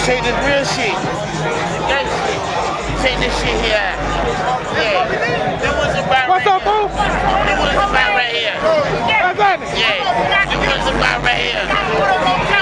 This real shit. Take. This shit here. Yeah. This was about What's up, boo? This was about right here. Yeah. This was about right here.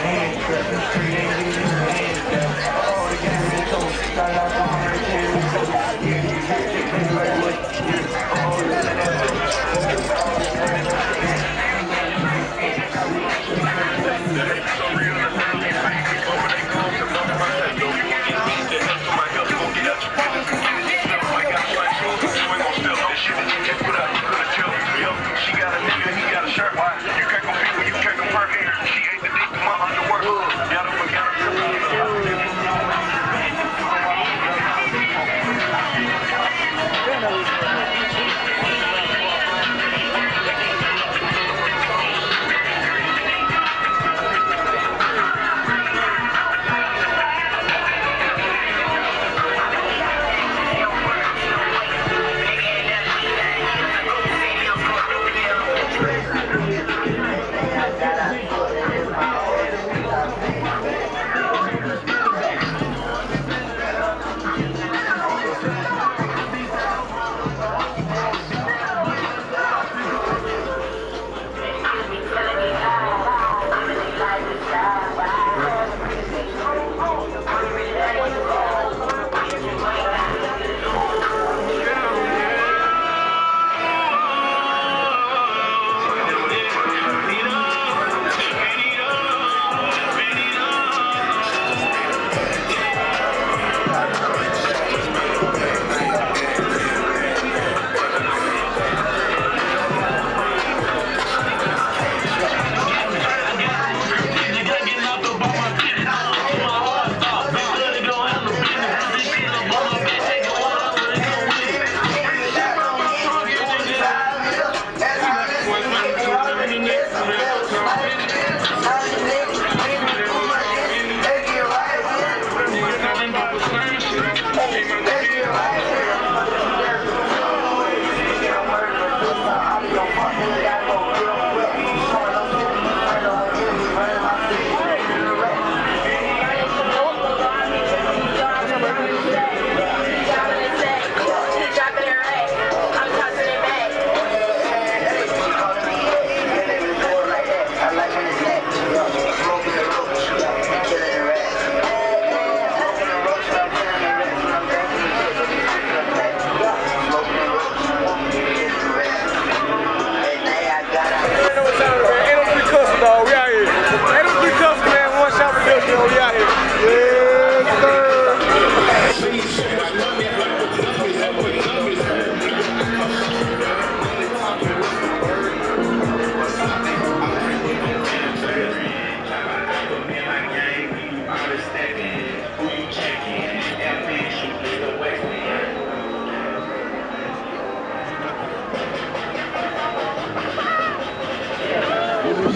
Hey,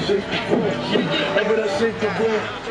64. Over that 64. East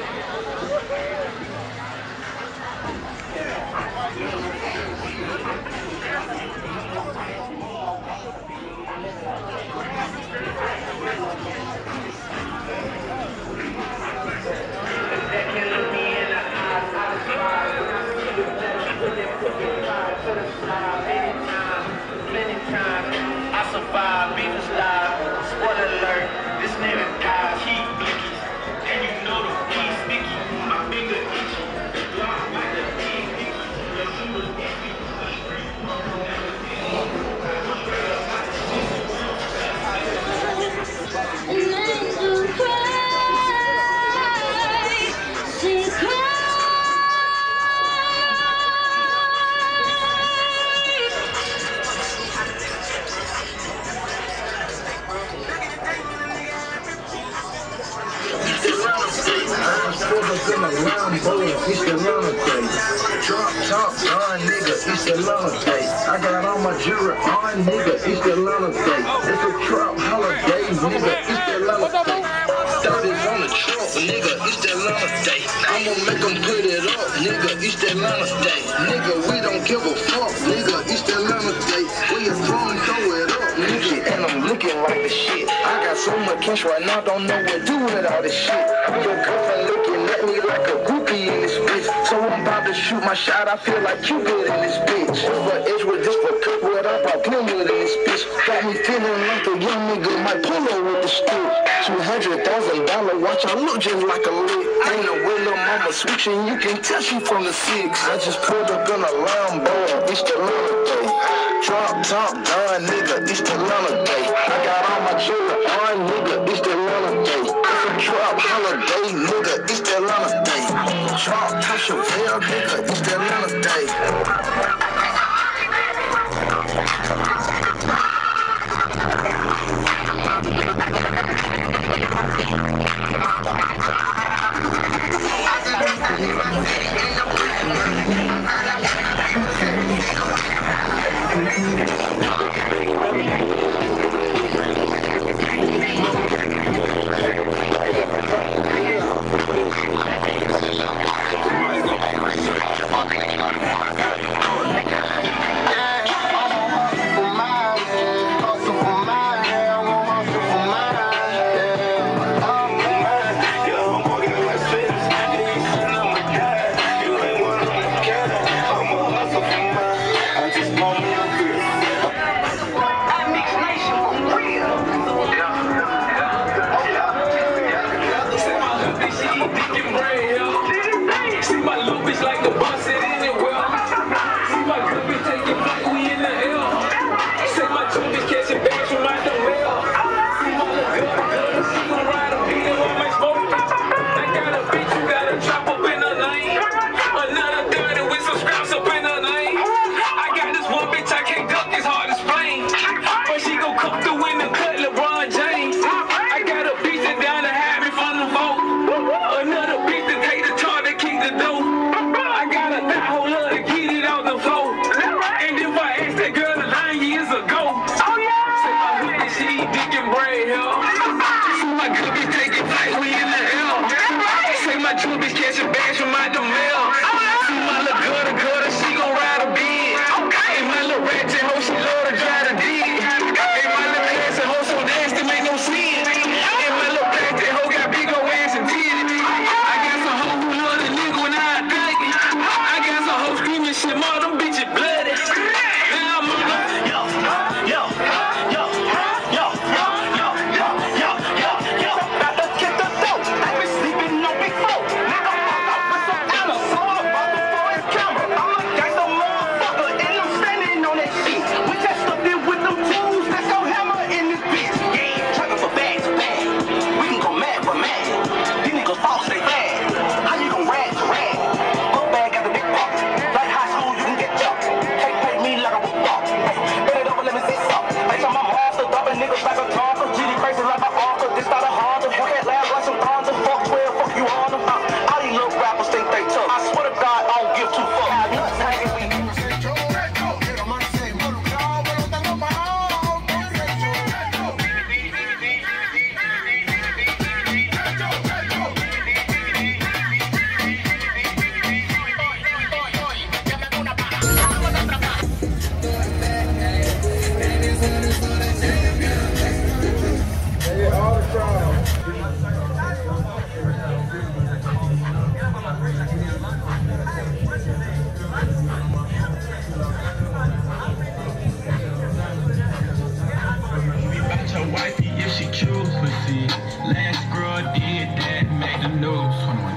I got all my jewelry on nigga, East Atlanta day. It's a trap holiday, nigga, East Atlanta day. Thirties on the truck, nigga, East Atlanta day. I'ma make them put it up, nigga, East Atlanta day. Nigga, we don't give a fuck, nigga, East Atlanta day. Where you from, throw it up, nigga. And I'm looking like the shit. I got so much cash right now, don't know what to do with all this shit. Your girlfriend looking I'm about to shoot my shot, I feel like you good in this bitch. Just for Edgewood, just for Kirkwood, I brought Glenwood in this bitch. Got me feeling like a young nigga, my polo with the stick. Two hundred thousand dollar watch, I look just like a lick. Ain't no way little mama switching, you can tell she from the six. I just pulled up in a Lambo, it's the Atlanta day. Drop top, done nigga, it's the Atlanta day. I got all my jewelry on nigga, it's the Atlanta day. It's a drop holiday, nigga, it's the Atlanta day. Drop top Nigga, it's the Atlanta day. See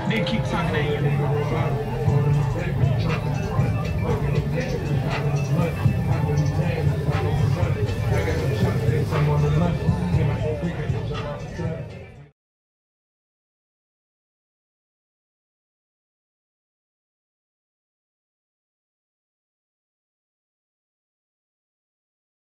They keep talking at you.